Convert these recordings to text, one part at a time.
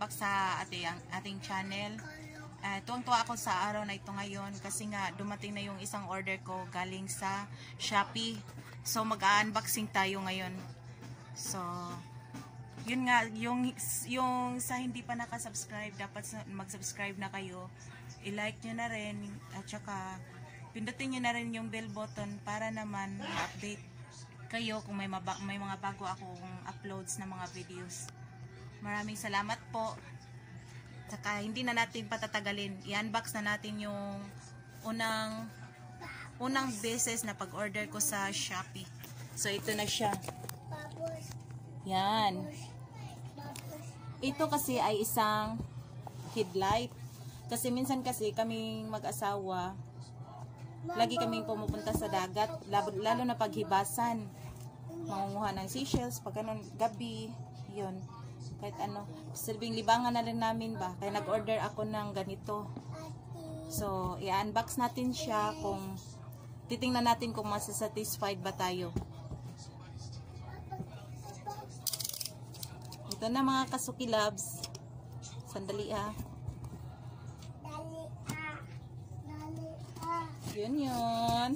back sa ating, ating channel. Uh, tuwang-tuwa ako sa araw na ito ngayon kasi nga dumating na yung isang order ko galing sa Shopee. So mag-unboxing tayo ngayon. So yun nga yung yung sa hindi pa naka-subscribe dapat mag-subscribe na kayo. I-like niyo na rin at saka pindutin niyo na rin yung bell button para naman ma-update kayo kung may, may mga bago akong uploads na mga videos. Maraming salamat po. Saka hindi na natin patatagalin. I-unbox na natin yung unang unang beses na pag-order ko sa Shopee. So ito na siya. Yan. Ito kasi ay isang headlight. Kasi minsan kasi kaming mag-asawa, lagi kaming pumupunta sa dagat, lalo na paghibasan. Mangunguha ng seashells, pag gabi, yun. Kahit ano, silbing libangan na rin namin ba. Kaya nag-order ako ng ganito. So, i-unbox natin siya kung titingnan natin kung masasatisfied ba tayo. Ito na mga kasuki loves. Sandali ah. Yun yun.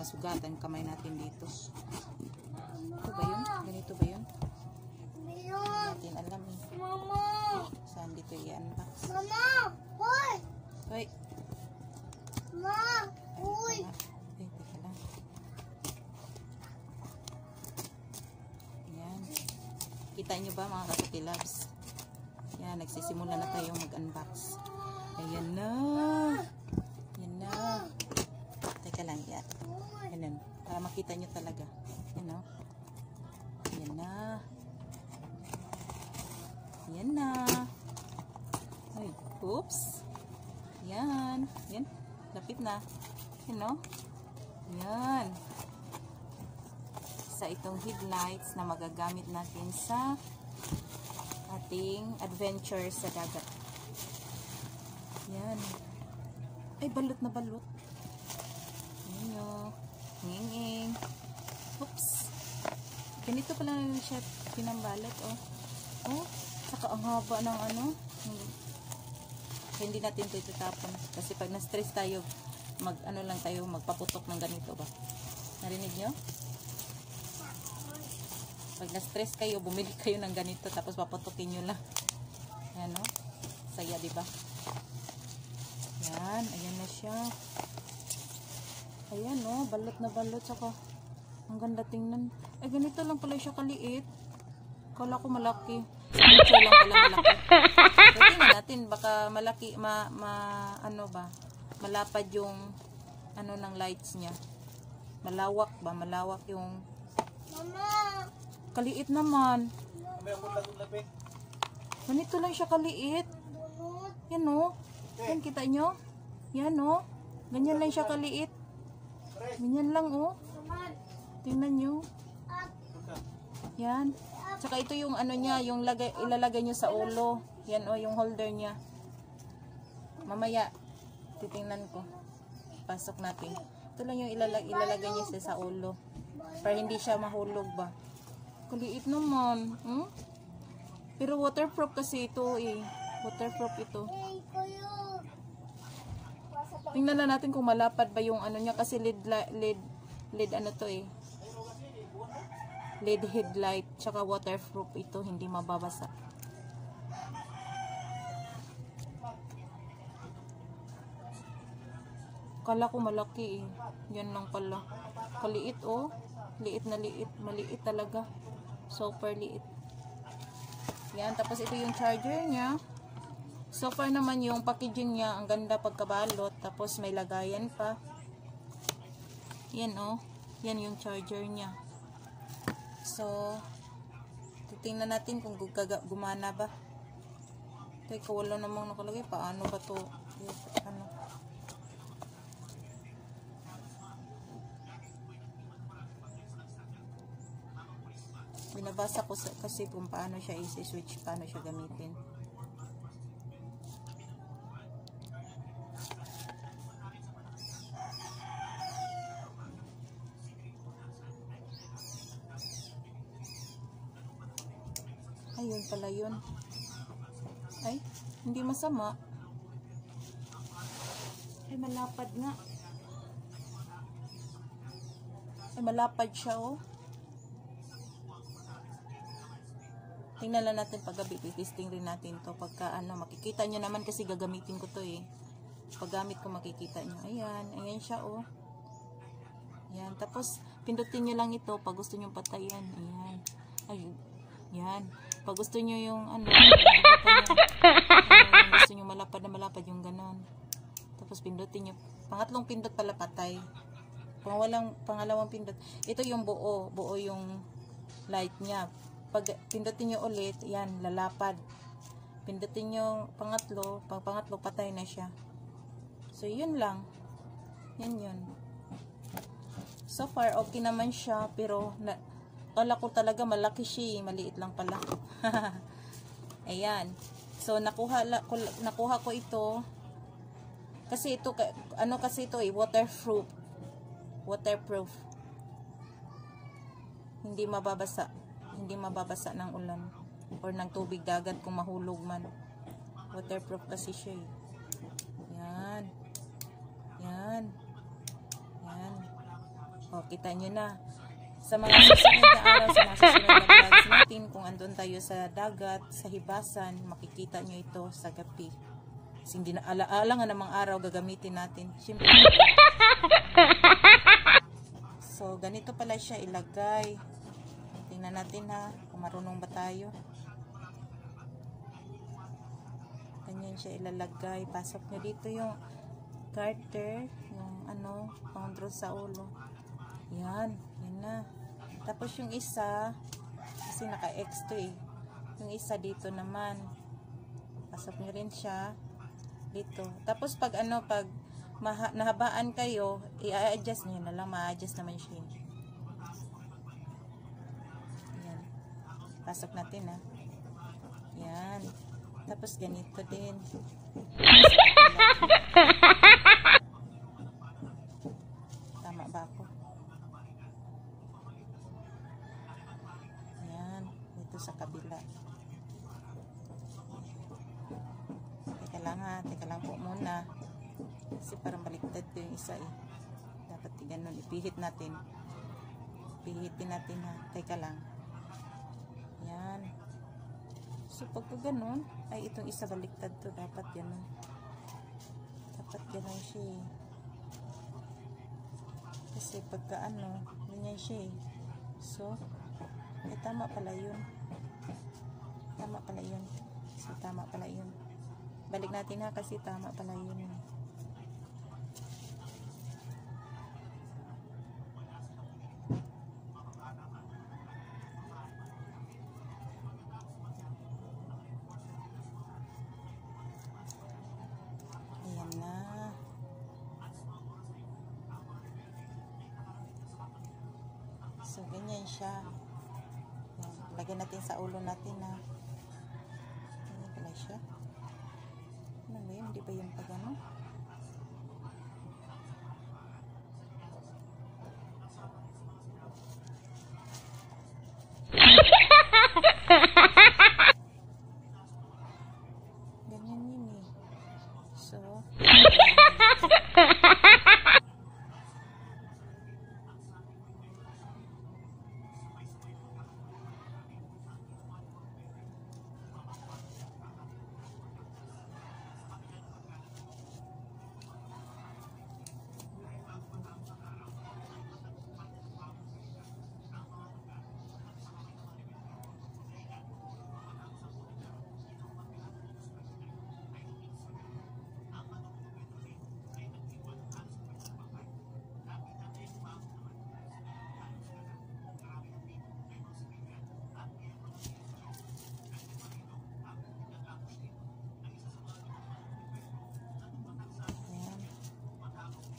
Masugatan kamay natin dito. Ito ba yun? Ganito ba yun? Hindi natin alam eh. Mama! Saan dito i-unbox? Mama! Hoy! Hoy. Ma! Ah, eh, teka lang. Ayan. Kita nyo ba mga kasuki loves? Yan, nagsisimula na tayo mag-unbox. Ayan na. Ayan na. Teka lang, yan. Ayan, para makita nyo talaga. Ayan o. Ayan na. Ayan na. Ay, oops. Yan. Yan. Lapit na. Yan o. Yan. Sa itong headlights na magagamit natin sa ating adventure sa dagat. Yan. Ay, balot na balot. Yan o. Nging-nging. Oops. Ganito pala siya pinambalot, oh. Oh, saka ang haba ng ano. Hmm. Hindi natin ito itatapon. Kasi pag na-stress tayo, mag ano lang tayo, magpaputok ng ganito ba. Narinig nyo? Pag na-stress kayo, bumili kayo ng ganito tapos paputukin nyo lang. Ayan o. Saya, di ba? Yan. Ayan na siya. Ayan o. Balot na balot. Saka, ang ganda tingnan. Ay, ganito lang pala siya kaliit. Kala ko malaki. Medyo lang pala malaki. Tingnan natin. Baka malaki, ma, ma, ano ba? Malapad yung, ano ng lights niya. Malawak ba? Malawak yung, Mama! kaliit naman. Ganito lang siya kaliit. Yan o. Yan, kita nyo? Yan o. Ganyan lang siya kaliit. Ganyan lang o. Naman! Tingnan nyo. Yan. Tsaka ito yung ano niya, yung lagay, ilalagay nyo sa ulo. Yan o, yung holder niya. Mamaya, titingnan ko. Pasok natin. Ito lang yung ilalag, ilalagay niya sa ulo. Para hindi siya mahulog ba. Kuliit naman. Hmm? Pero waterproof kasi ito eh. Waterproof ito. Tingnan na natin kung malapad ba yung ano niya kasi led li- led led ano to eh. LED headlight tsaka waterproof ito hindi mababasa. Kala ko malaki eh. Yan lang pala. Kaliit oh. Liit na liit. Maliit talaga. Super liit. Yan. Tapos ito yung charger niya. So far naman yung packaging niya, ang ganda pagkabalot. Tapos may lagayan pa. Yan oh. Yan yung charger niya. So, titingnan natin kung gumana ba. Teka, wala namang nakalagay. Paano ba to? Ano? Binabasa ko sa, kasi kung paano siya isi-switch, paano siya gamitin. Pala yun. Ay, hindi masama. Ay, malapad nga. Ay, malapad siya, oh. Tingnan lang natin paggabi. Testing rin natin to. Pagka ano, makikita nyo naman kasi gagamitin ko to eh. Paggamit ko makikita nyo. Ayan, ayan siya, oh. Ayan, tapos pindutin nyo lang ito pag gusto nyo patayan. Ayan. Ay, yan. Pag gusto nyo yung ano, yung gusto nyo malapad na malapad yung ganon. Tapos pindutin nyo. Pangatlong pindot pala patay. Pangawalang, pangalawang pindot. Ito yung buo. Buo yung light niya. Pag pindutin nyo ulit, yan, lalapad. Pindutin nyo pangatlo. Pag pangatlo, patay na siya. So, yun lang. Yan yun. So far, okay naman siya. Pero, na, kala ko talaga malaki siya. eh. Maliit lang pala. Ayan. So, nakuha, nakuha ko ito. Kasi ito, ano kasi ito eh, waterproof. Waterproof. Hindi mababasa. Hindi mababasa ng ulan. Or ng tubig dagat kung mahulog man. Waterproof kasi siya eh. Yan. Yan. Yan. O, kita nyo na. Sa mga susunod na araw, sa mga na vlogs natin, kung andun tayo sa dagat, sa hibasan, makikita nyo ito sa gabi. Kasi hindi na alaala nga namang araw gagamitin natin. Siyempre. So, ganito pala siya ilagay. Tingnan natin ha, kung marunong ba tayo. Ganyan siya ilalagay. Pasok nyo dito yung garter, yung ano, pang sa ulo. Yan, yan na. Tapos yung isa, kasi naka-X to eh. Yung isa dito naman. Pasok nyo rin siya dito. Tapos pag ano, pag nahabaan kayo, i-adjust nyo na lang. Ma-adjust naman siya. eh. Yan. Pasok natin ha. Yan. Tapos ganito din. Tama ba ako? Yan. Dito sa kabila. Lang ha. Teka lang po muna. Kasi parang baliktad ko yung isa eh. Dapat ganun. Ipihit natin. Pihitin natin ha. Teka lang. Yan. So pagka ganun, ay itong isa baliktad to. Dapat ganun. Dapat ganun siya eh. Kasi pagka ano, ganyan siya eh. So, eh tama pala yun. Tama pala yun. So, tama pala yun. Balik natin ha kasi tama pala yun. Ayan na. So, ganyan siya. Yan. Lagyan natin sa ulo natin na. Hindi ba yun pag ano? Ganyan yun eh. So,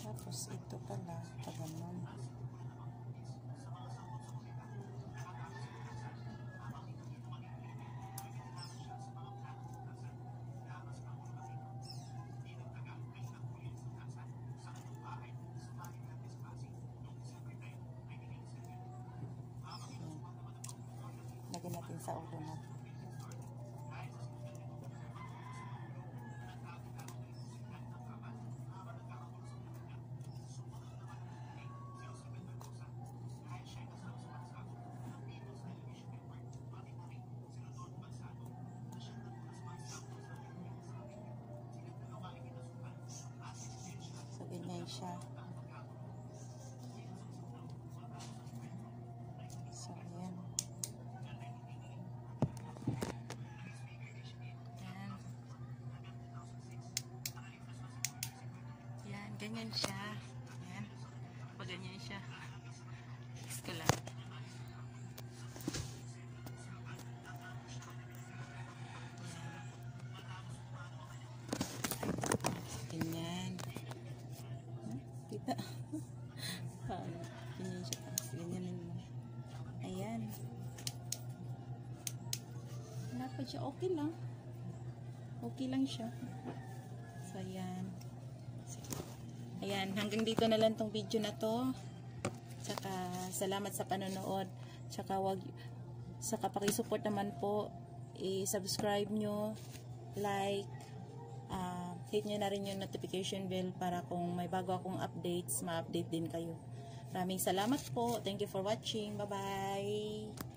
Ayan. Tapos ito pala, pag ganun. Ayan. Lagyan natin sa ulo natin. Siya. So, ayan. Ayan. Ayan, ganyan siya. Wala pa siya. Okay lang. Okay lang siya. So, ayan. Ayan. Hanggang dito na lang tong video na to. Saka, salamat sa panonood. Saka, wag, saka pakisupport naman po. I-subscribe nyo. Like. ah hit nyo na rin yung notification bell para kung may bago akong updates, ma-update din kayo. Maraming salamat po. Thank you for watching. Bye-bye.